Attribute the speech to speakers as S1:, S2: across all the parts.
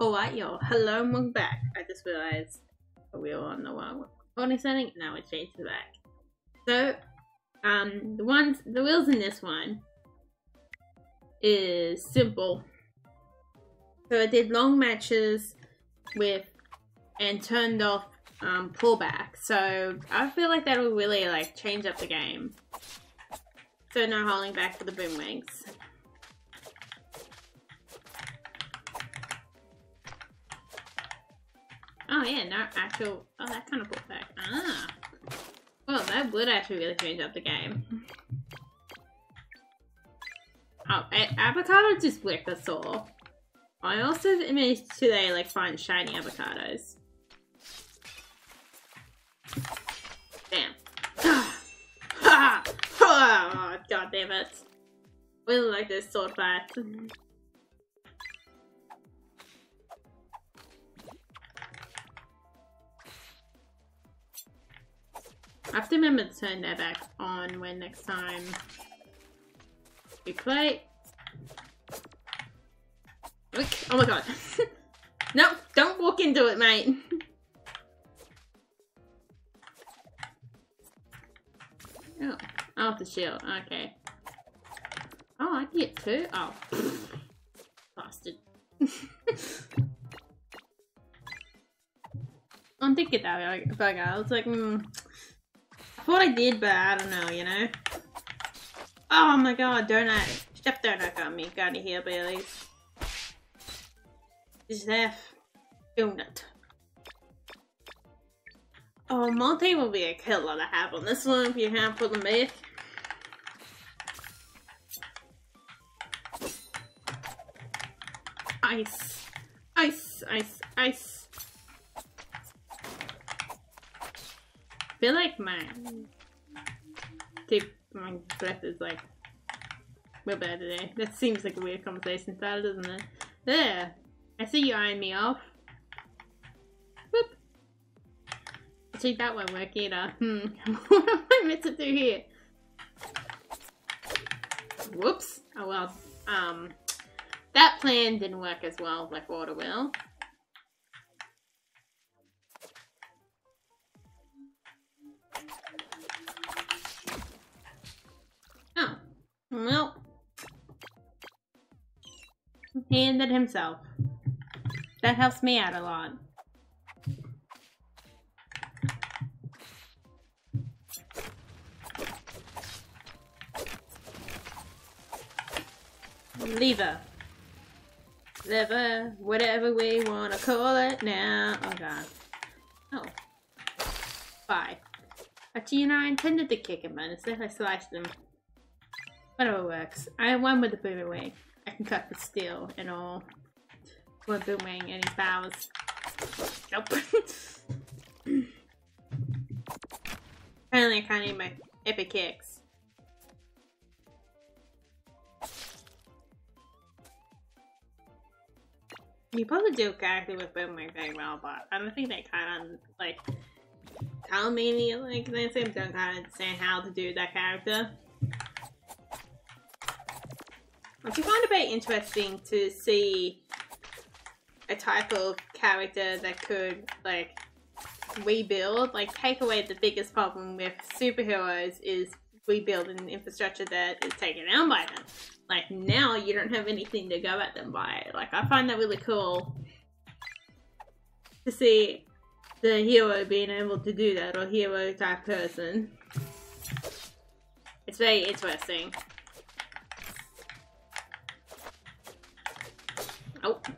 S1: Alright, y'all, Hello, and welcome back. I just realized we were on the wrong recording setting. Now it changed to back. So, um, the ones, the wheels in this one is simple. So I did long matches with and turned off um, pullback. So I feel like that will really like change up the game. So no holding back for the boom wings. Oh yeah, no actual. Oh, that kind of pulled back. Ah. Well, that would actually really change up the game. Oh, avocado just worked the saw. I also managed today like find shiny avocados. Damn. oh, God damn it. We don't like this sword fight. I have to remember to turn that back on when next time we play. Oh my god. no, don't walk into it, mate. oh, oh, the shield. Okay. Oh, I can get two? Oh. Bastard. I did get that bugger. I was like, hmm. Thought I did, but I don't know, you know? Oh my god, donut. Chef Donut got me. Got me here, Baileys. Chef Donut. Oh, multi will be a killer to have on this one if you have for the myth. Ice. Ice, ice, ice. Feel like my take my breath is like real bad today. That seems like a weird conversation starter, doesn't it? There. I see you eyeing me off. Whoop. See, that won't work either. Hmm. what am I meant to do here? Whoops. Oh well. Um, that plan didn't work as well like water will. Well. He ended himself. That helps me out a lot. Lever. Lever, whatever we want to call it now. Oh god. Oh. Bye. Actually, you know, I intended to kick him, but instead I sliced him. Whatever works. I won with the boomerang. I can cut the steel and all. We're booming any powers. Nope. Apparently I can't need my epic kicks. You probably do character with boomerang very well, but I don't think they kind of like tell me like they say don't kind of understand how to do that character. I find it very interesting to see a type of character that could like rebuild, like take away the biggest problem with superheroes is rebuilding infrastructure that is taken down by them. Like now you don't have anything to go at them by. Like I find that really cool to see the hero being able to do that or hero type person. It's very interesting.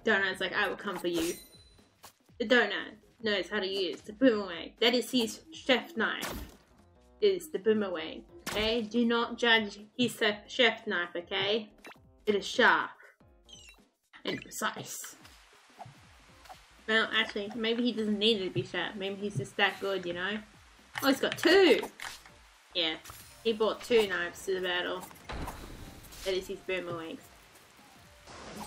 S1: Donut's like, I will come for you. The Donut knows how to use the boomerang. That is his chef knife. Is the boomerang. Okay? Do not judge his chef knife, okay? It is sharp. And precise. Well, actually, maybe he doesn't need it to be sharp. Maybe he's just that good, you know? Oh, he's got two! Yeah, he brought two knives to the battle. That is his boomerangs.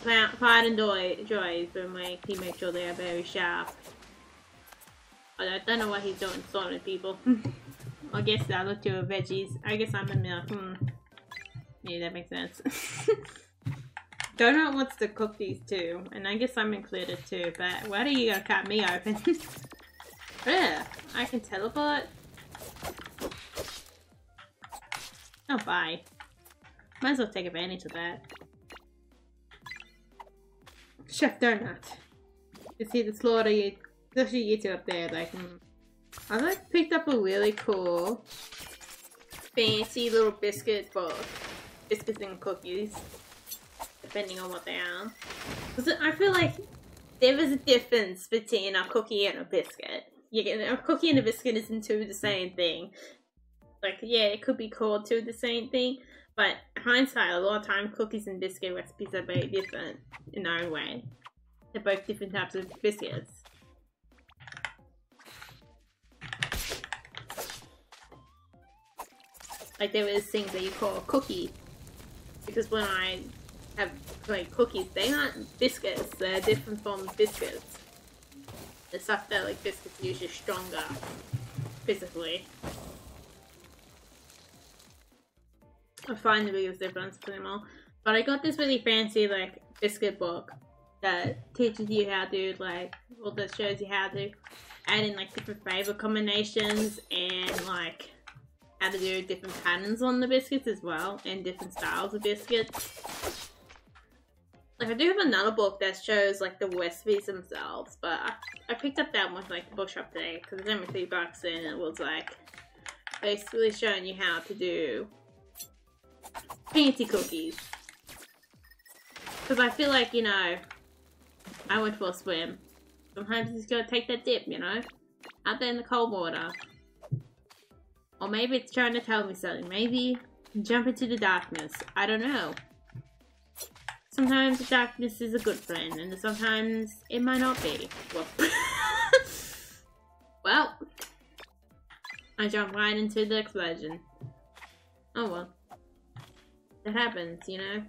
S1: Pride and joy, from like he makes sure they are very sharp. I don't know what he's doing slaughtering people. I guess the other two are veggies. I guess I'm a milk. Hmm. Yeah, that makes sense. Donut wants to cook these too, and I guess I'm included too, but why do you gotta cut me open? yeah, I can teleport. Oh, bye. Might as well take advantage of that. Chef Donut. You see the slaughter you, especially you two up there, like, mm. I like picked up a really cool fancy little biscuit book. Biscuits and cookies. Depending on what they are. Because I feel like there is a difference between a cookie and a biscuit. You get a cookie and a biscuit isn't two the same thing. Like, yeah, it could be called two the same thing, but hindsight, a lot of time cookies and biscuit recipes are very different in their own way. They're both different types of biscuits. Like there is things that you call a cookie. Because when I have like cookies, they aren't biscuits, they're different forms of biscuits. The stuff that like biscuits usually stronger physically. I find the biggest difference between them all. But I got this really fancy like biscuit book that teaches you how to like well that shows you how to add in like different flavor combinations and like how to do different patterns on the biscuits as well and different styles of biscuits. Like I do have another book that shows like the recipes themselves, but I, I picked up that one like the bookshop today because it's only three bucks and it was like basically showing you how to do fancy cookies. Because I feel like, you know, I went for a swim. Sometimes you just gotta take that dip, you know? Out there in the cold water. Or maybe it's trying to tell me something. Maybe jump into the darkness. I don't know. Sometimes the darkness is a good friend, and sometimes it might not be. Well, well I jumped right into the explosion. Oh well. That happens, you know?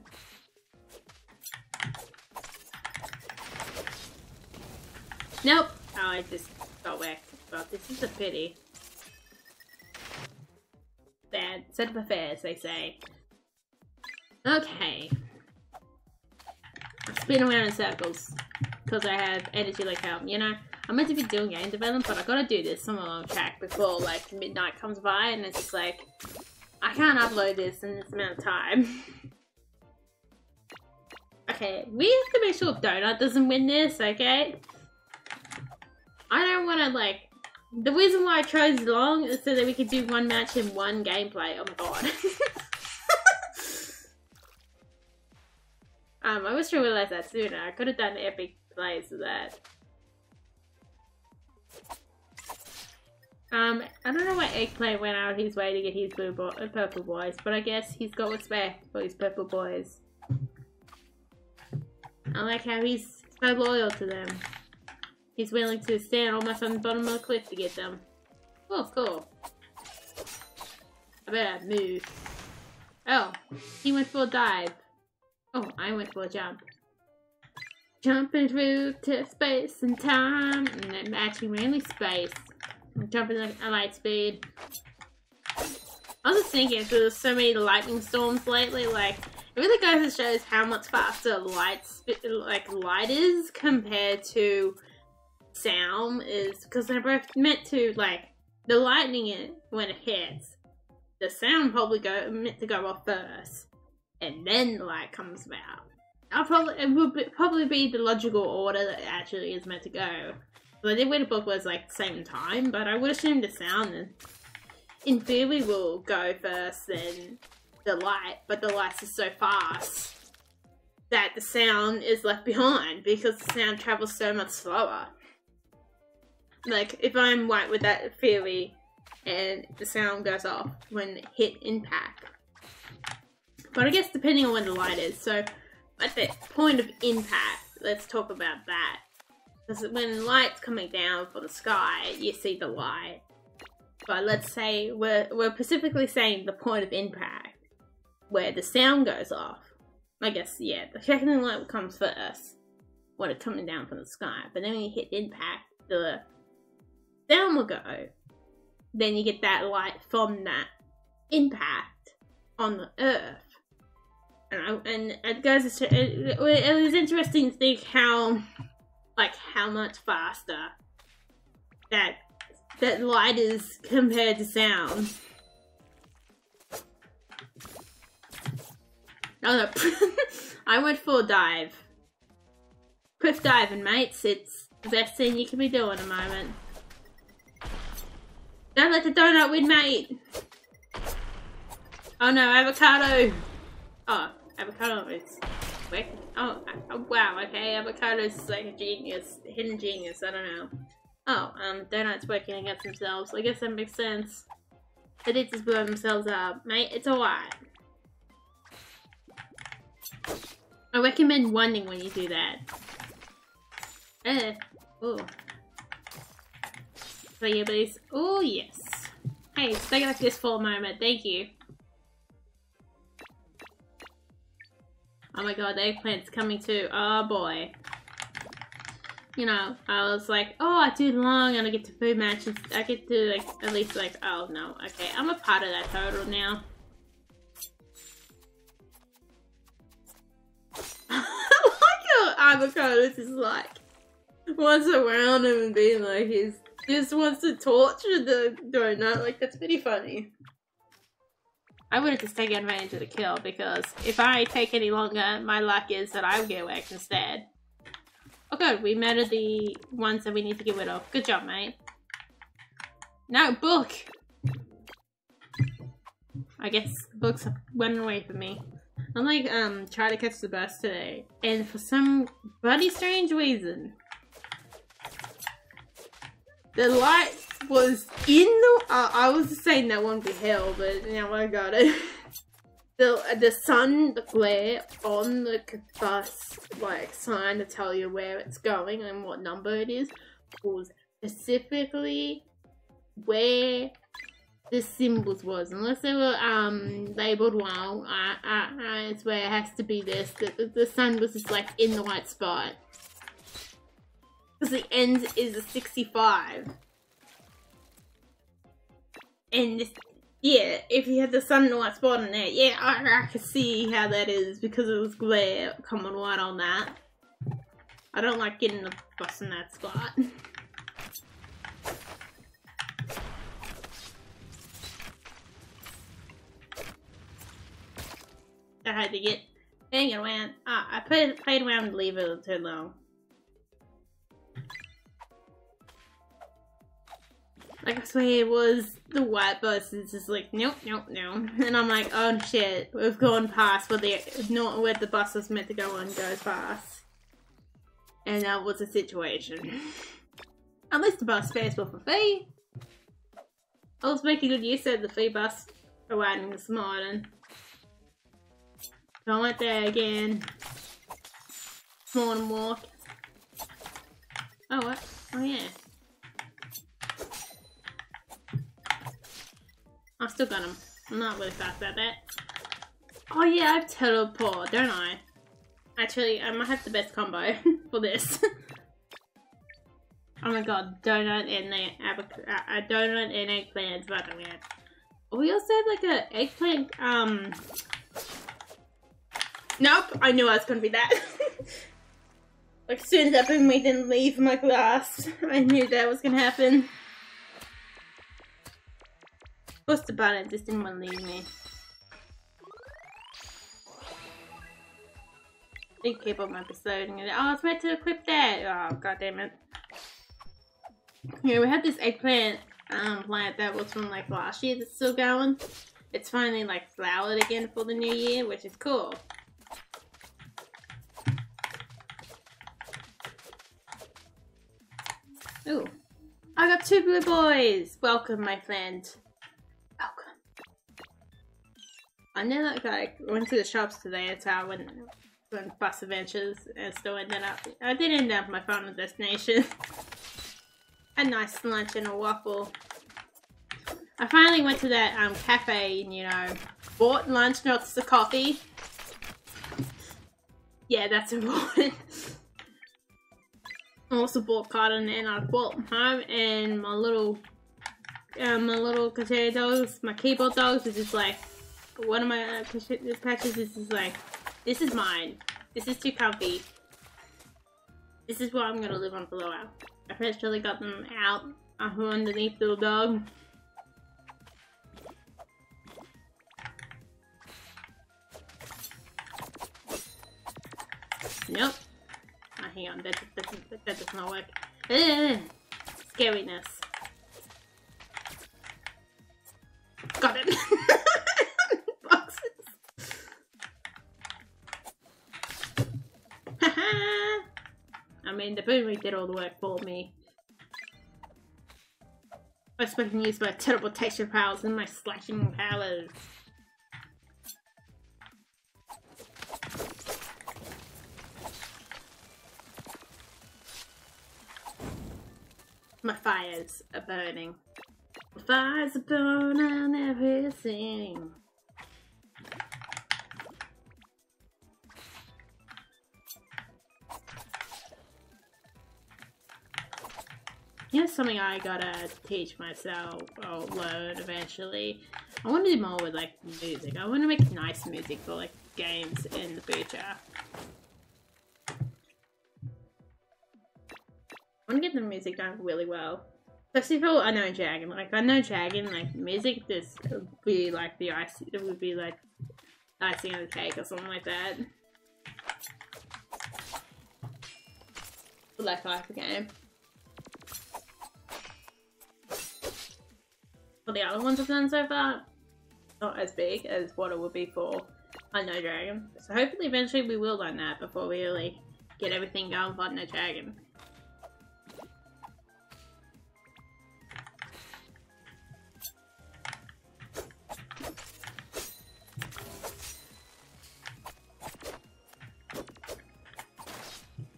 S1: Nope! Oh, I just got whacked. Well, this is a pity bad set of affairs, they say. Okay. Spin around in circles. Because I have energy like hell. You know, I'm meant to be doing game development, but I gotta do this on a long track before like midnight comes by and it's just like I can't upload this in this amount of time. okay, we have to make sure Donut doesn't win this, okay? I don't wanna like the reason why I chose long is so that we could do one match in one gameplay. Oh my god. um, I wish I realized that sooner. I could have done epic plays of that. Um, I don't know why Eggplant went out of his way to get his blue bo purple boys, but I guess he's got respect for his purple boys. I like how he's so loyal to them. He's willing to stand almost on the bottom of the cliff to get them. Oh, cool. I better move. Oh, he went for a dive. Oh, I went for a jump. Jumping through to space and time, and actually mainly space. Jumping like light speed. I was just thinking, because there's so many lightning storms lately, like, it really goes to shows how much faster light, like, light is compared to sound is because they're both meant to like the lightning it when it hits. The sound probably go meant to go off first, and then the light comes about. I'll probably it would be, probably be the logical order that actually is meant to go. When the book was like the same time, but I would assume the sound in theory will go first, then the light. But the light is so fast that the sound is left behind because the sound travels so much slower. Like, if I'm white with that theory and the sound goes off when hit impact. But I guess depending on when the light is. So, at the point of impact, let's talk about that. Because when light's coming down from the sky, you see the light. But let's say we're, we're specifically saying the point of impact, where the sound goes off. I guess, yeah, the second light comes first when it's coming down from the sky. But then when you hit impact, the down will go, then you get that light from that impact on the earth. and I, and it goes it, it was interesting to think how like how much faster that that light is compared to sound. Oh no, I went a dive. Quick diving, mates. It's the best thing you can be doing at the moment. Don't let the donut win, mate. Oh no, avocado. Oh, avocado is quick. Oh, oh, wow, okay, avocado is like a genius, hidden genius, I don't know. Oh, um, donuts working against themselves. I guess that makes sense. They did just blow themselves up. Mate, it's alright. I recommend wondering when you do that. Eh. Oh. So yeah, please. Oh, yes. Hey, stay like this for a moment. Thank you. Oh my god, eggplant's coming too. Oh boy. You know, I was like, oh, I do long and I get to food matches. I get to like at least like, oh no, okay, I'm a part of that total now. I like how Avocados is like wants around him and being like he's just wants to torture the donut. Like that's pretty funny. I would have just taken advantage of the kill because if I take any longer, my luck is that I will get whacked instead. Oh good, we met the ones that we need to get rid of. Good job, mate. Now, book! I guess books went away from me. I'm like, um, trying to catch the bus today. And for some bloody strange reason, the light was in the. Uh, I was saying that won't be hell, but now I got it. the the sun the glare on the bus like sign to tell you where it's going and what number it is was specifically where the symbols was unless they were um labeled well I, I, I it's where it has to be this the, the, the sun was just like in the right spot because the end is a 65 and this, yeah, if you had the sun sunlight spot on there, yeah, I, I can see how that is because it was glare coming right on that. I don't like getting the bus in that spot. I had to get hanging around. Ah, I played, played around leave it too long. Like I swear it was the white bus is just like nope, nope, no. And I'm like, oh shit, we've gone past where the not where the bus was meant to go on goes past. And that was the situation. At least the bus fares were for free. I was making good use of the free bus riding this morning. So I went there again. Morning walk. Oh what? Oh yeah. I still got them. I'm not really fast about that. Oh yeah, I have teleport, don't I? Actually, I might have the best combo for this. oh my god, donut and the a donut and eggplant, but I mean, we also have like a eggplant. Um, nope, I knew I was gonna be that. like as soon as that boomerang didn't leave my glass, I knew that was gonna happen. What's the button? Just didn't want to leave me. They keep up my episode. Oh, I was meant to equip that. Oh, god damn it. Yeah, we had this eggplant um, plant that was from like last year that's still going. It's finally like flowered again for the new year, which is cool. Ooh. I got two blue boys! Welcome, my friend. I know that guy went to the shops today. How I went on bus adventures and still ended up. I did end up my final destination. a nice lunch and a waffle. I finally went to that um, cafe and, you know, bought lunch, not just the coffee. Yeah, that's important. I also bought cotton and I bought home and my little, um, my little potato dogs, my keyboard dogs, is just like one of my uh, patches is like This is mine. This is too comfy. This is what I'm gonna live on for a while. I officially got them out from underneath the dog. Nope. Oh, hang on, that, that, that, that does not work. Ugh. Scariness. Mean, the boomerang did all the work for me. I was supposed to use my terrible texture powers and my slashing powers. My fires are burning. My fires are burning everything. Here's something I gotta teach myself or learn eventually. I want to do more with like music. I want to make nice music for like games in the future. I want to get the music done really well. Especially for Unknown Dragon. Like Unknown Dragon, like music this would be like the ice it would be like icing on the cake or something like that. Like life game. The other ones I've done so far, not as big as what it would be for Unknown Dragon. So hopefully eventually we will learn that before we really get everything going for Unknown Dragon.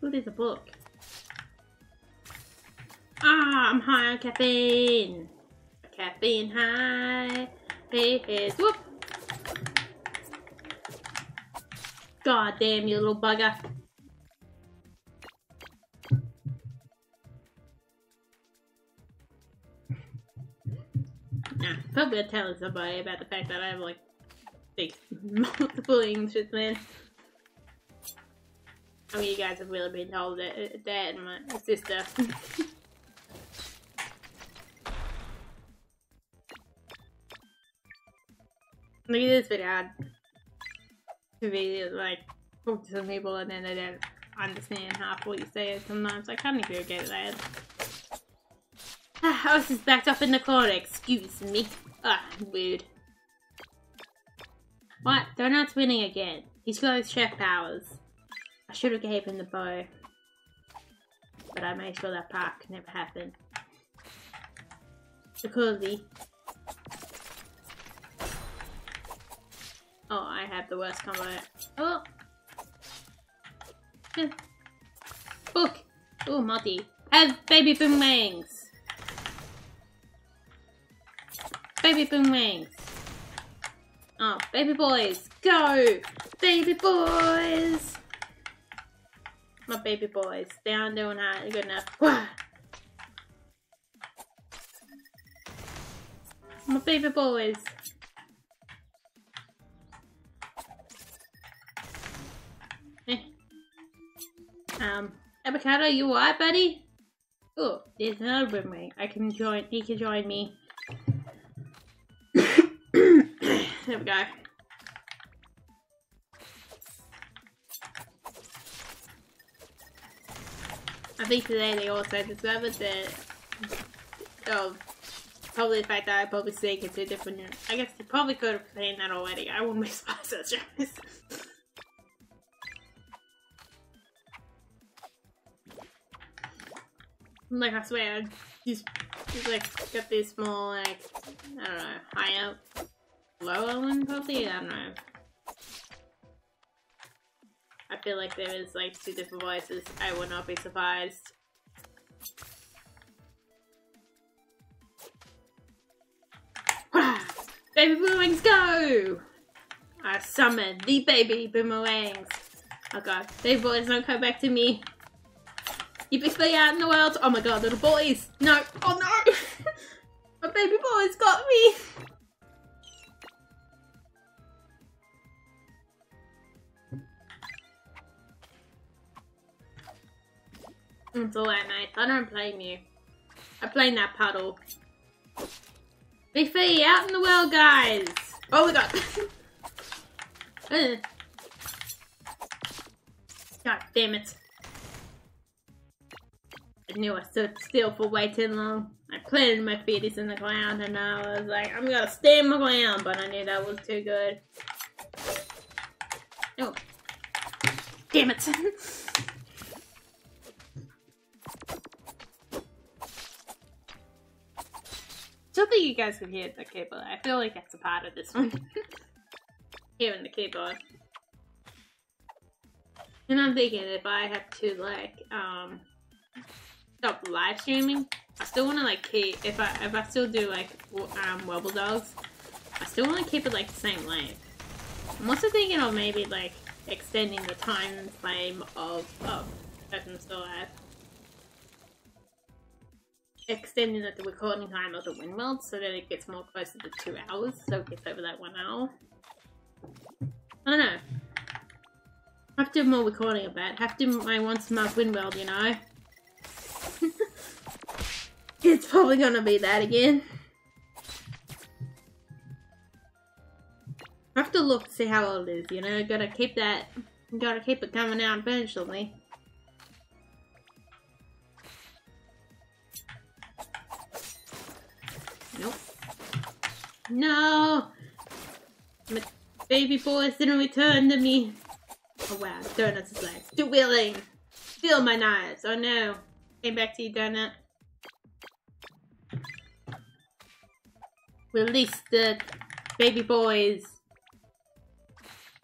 S1: Ooh, there's a book. Ah, I'm high on caffeine. Caffeine high. Hey, hey, whoop. God damn you little bugger. Nah, probably telling somebody about the fact that I have like big multiple English men. I mean, you guys have really been told that dad and my sister. At this video. To be like talk to some people and then they don't understand half what you say sometimes. I can't even get that. Ah, I was just backed up in the corner, excuse me. Ah, weird. What? Donut's winning again. He's got his chef powers. I should have gave him the bow. But I made sure that park never happened. Because he... Oh, I have the worst combo. Oh! Book! Oh, Monty. Have baby boomerangs! Baby boomerangs! Oh, baby boys, go! Baby boys! My baby boys, they aren't doing that good enough. My baby boys. Um, Avocado, you alright, buddy? Oh, there's another boomerang. I can join, he can join me. there we go. I think today they also discovered that, oh, probably the fact that I probably sneak into different, I guess they probably could have seen that already. I wouldn't be surprised, like, I swear, he's, he's like, got this small, like, I don't know, high up, lower one probably? I don't know. I feel like there is like two different voices. I would not be surprised. baby boomerangs go! I summon the baby boomerangs. Oh god, baby boys don't come back to me. You big belly out in the world. Oh my god, little boys. No. Oh no. my baby boy's got me. It's alright, mate. I don't blame you. I blame that puddle. Big out in the world, guys! Oh my god! Uh. god damn it. I knew I stood still for way too long. I planted my feet in the ground and I was like, I'm gonna stay in the ground, but I knew that was too good. Oh. Damn it. Don't think you guys can hear the keyboard. I feel like that's a part of this one. Hearing the keyboard. And I'm thinking if I have to like um stop live streaming, I still want to like keep if I if I still do like um Wobbledogs, I still want to keep it like the same length. I'm also thinking of maybe like extending the time frame of of Open Still Live. Extending the recording time of the Windworld so that it gets more closer to two hours, so it gets over that one hour. I don't know. Have to do more recording of that. Have to do my once a month Windworld, you know? It's probably gonna be that again. I have to look to see how old it is, you know? Gotta keep that, gotta keep it coming out eventually. Nope. No! My baby boys didn't return to me. Oh wow, Donuts is like, still willing. Feel my knives. Oh no. Came back to you, Donut. Release the baby boys.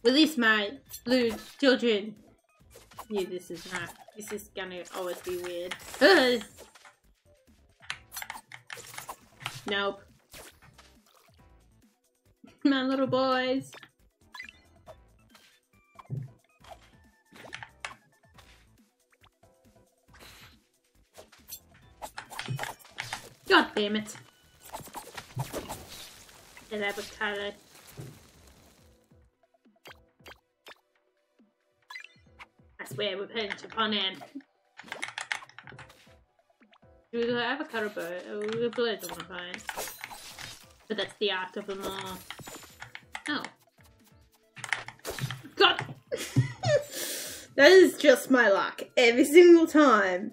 S1: Release my blue children. Yeah, this is not. This is gonna always be weird. Nope. My little boys. God damn it. El avocado. I swear we're heading to. Do we go avocado? Oh, we go to one find. But that's the art of them all. Oh. God! that is just my luck. Every single time.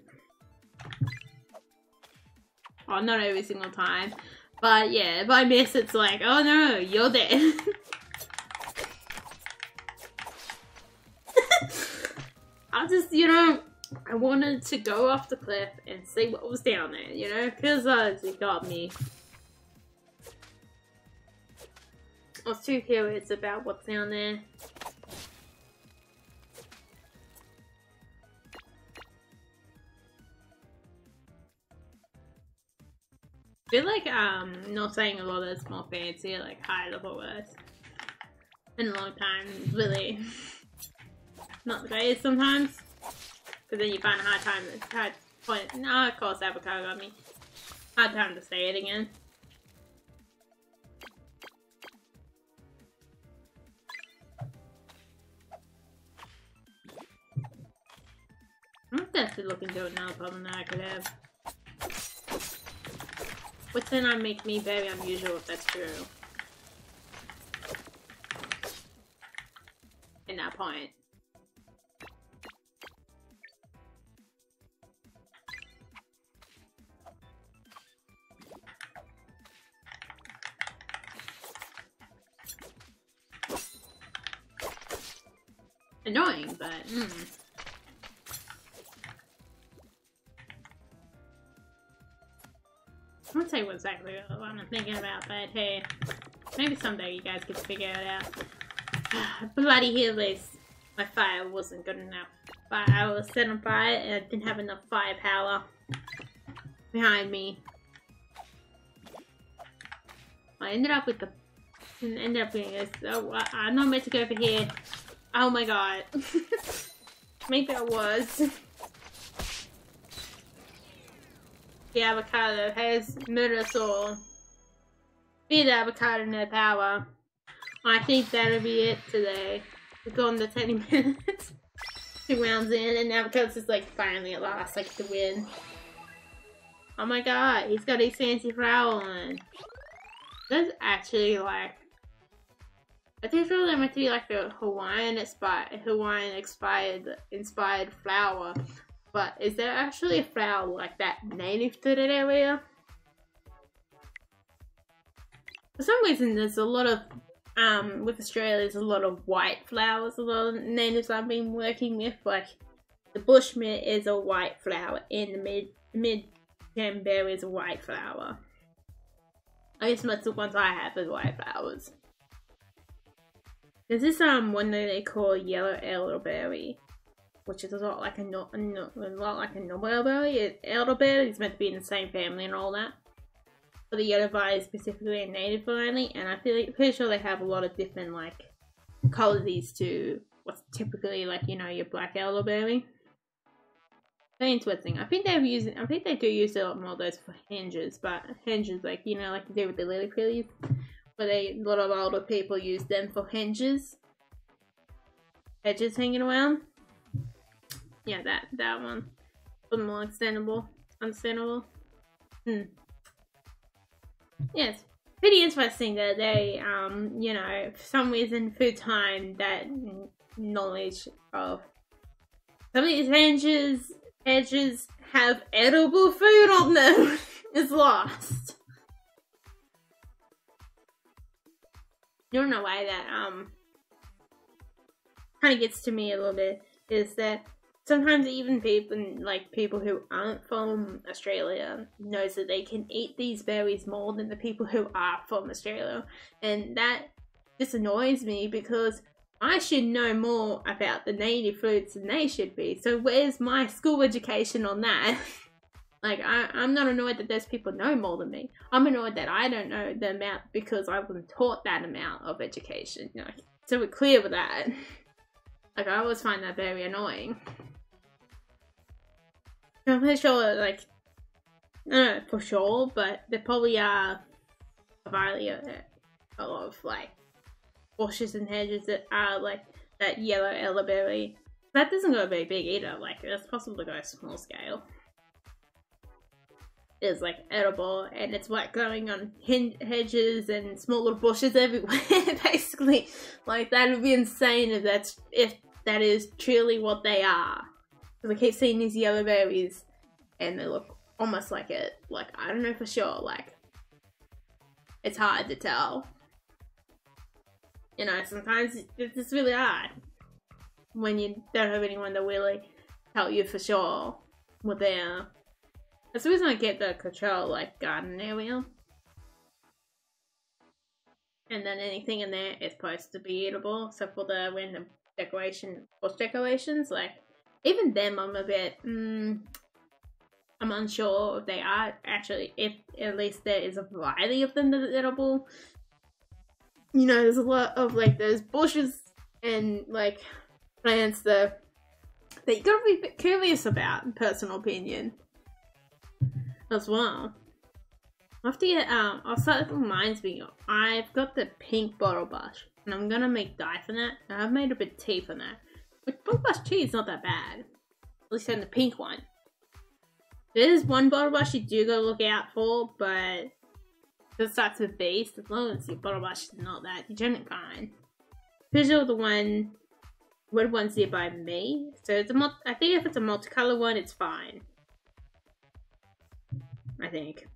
S1: Oh, not every single time. But yeah, if I miss, it's like, oh no, you're dead. I just, you know, I wanted to go off the cliff and see what was down there, you know, because uh, it got me. I was too curious about what's down there. I feel like um not saying a lot of more fancy, like high level words in a long time really not the greatest sometimes. Because then you find a hard time it's hard point no of course avocado got me. Hard time to say it again. I'm definitely looking to another problem that I could have. Which then I make me very unusual if that's true. In that point. Annoying, but mm. I won't say exactly what I'm thinking about, but hey, maybe someday you guys can figure it out. Bloody healers. My fire wasn't good enough. But I was set on fire and I didn't have enough firepower behind me. I ended up with the ended up being this. Oh, I'm not meant to go over here. Oh my god. Maybe I was. the avocado has soul. Feed the avocado no power. I think that'll be it today. We've gone to 20 minutes. two rounds in, and now because it's like finally at last, like the win. Oh my god, he's got a fancy flower on. That's actually like I think it's really meant to be like a Hawaiian inspired Hawaiian expired inspired flower. But is there actually a flower like that native to that area? For some reason there's a lot of um with Australia there's a lot of white flowers, a lot of natives I've been working with, like the bushmint is a white flower and the mid mid berry is a white flower. I guess most of the ones I have are white flowers. There's this um one that they call yellow elderberry, which is a lot like a, no, a, no, a lot like a normal elderberry. Elderberry is meant to be in the same family and all that. But the yellow berry is specifically a native variety, and I feel pretty sure they have a lot of different like qualities to what's typically like you know your black elderberry. Very interesting. I think using. I think they do use a lot more of those for hinges, but hinges like you know like they do with the lily pillies but a lot of older people use them for hinges. Hedges hanging around. Yeah, that that one. For more understandable. Understandable. Hmm. Yes. Pretty interesting that they, um, you know, for some reason through time that knowledge of some of these hedges hedges have edible food on them is lost. you don't know why that um kind of gets to me a little bit is that sometimes even people like people who aren't from Australia knows that they can eat these berries more than the people who are from Australia and that just annoys me because I should know more about the native fruits than they should be so where's my school education on that Like, I, I'm not annoyed that those people know more than me. I'm annoyed that I don't know the amount because I wasn't taught that amount of education. Know, so we're clear with that. Like, I always find that very annoying. I'm pretty sure, like, I don't know for sure, but there probably are probably a, a lot of, like, bushes and hedges that are, like, that yellow elderberry. That doesn't go very big either, like, it's possible to go small scale. It's like edible and it's like growing on hedges and small little bushes everywhere basically. Like that would be insane if that's if that is truly what they are because i keep seeing these yellow berries and they look almost like it like i don't know for sure like it's hard to tell you know sometimes it's just really hard when you don't have anyone to really tell you for sure what they are as soon as I get the control, like, garden area. And then anything in there is supposed to be eatable, except for the random decoration, bush decorations. Like, even them, I'm a bit, mm, I'm unsure if they are actually, if at least there is a variety of them that are edible. You know, there's a lot of, like, those bushes and, like, plants that, that you gotta be a bit curious about, personal opinion as well. To get, um, also it reminds me, I've got the pink bottle brush, and I'm gonna make dye from that, I've made a bit of tea from that. Bottle brush tea is not that bad. At least in the pink one. There is one bottle brush you do gotta look out for, but it starts with base, as long as your brush is not that, generally fine. Visual the one, red one's here by me, so it's a I think if it's a multicolor one, it's fine. I think.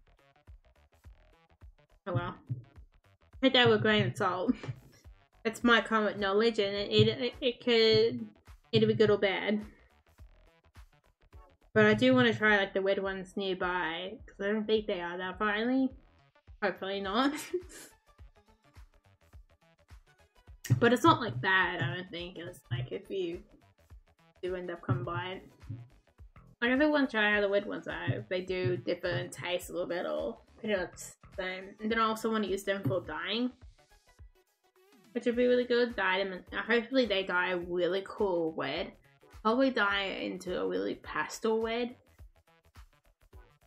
S1: Oh well. That with a grain of salt. That's my current knowledge, and it, it, it could either be good or bad. But I do want to try like the red ones nearby, because I don't think they are that finally. Hopefully not. but it's not like bad, I don't think. It's like if you do end up coming by it. Like, I want to try how the wood ones are, they do differ in taste a little bit or pretty much the same. And then I also want to use them for dyeing, which would be really good. Dye them, and hopefully they dye a really cool red. Probably dye into a really pastel red.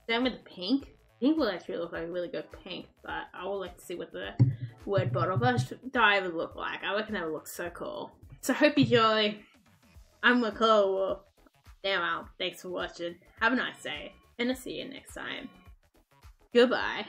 S1: Same with the pink. Pink will actually look like a really good pink, but I would like to see what the word bottle brush dye would look like. I reckon that would look so cool. So hope you enjoy I'm Redcollarwolf. Now out. Thanks for watching. Have a nice day. And I'll see you next time. Goodbye.